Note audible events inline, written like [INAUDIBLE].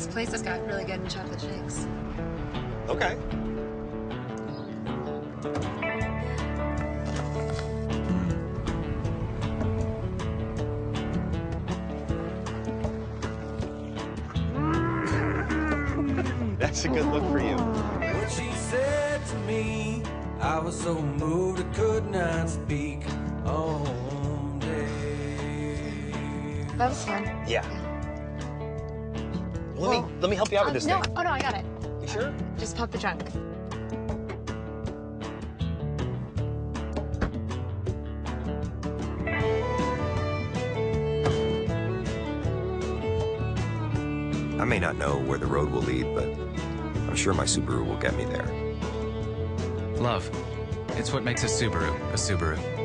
This place has got really good chocolate shakes. Okay. [LAUGHS] That's a good look for you. What she said to me, I was so moved I could not speak. Oh, Dave. That was fun. Yeah. Let Well, me let me help you out with Uh, this no, thing. oh no, I got it. You sure? Just pop the trunk. I may not know where the road will lead, but I'm sure my Subaru will get me there. Love. It's what makes a Subaru a Subaru.